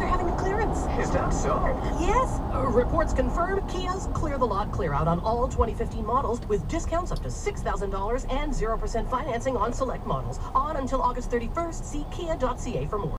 they're having a clearance. Is that so? Yes, uh, reports confirm Kia's clear the lot clear out on all 2015 models with discounts up to $6,000 and 0% financing on select models. On until August 31st. See kia.ca for more.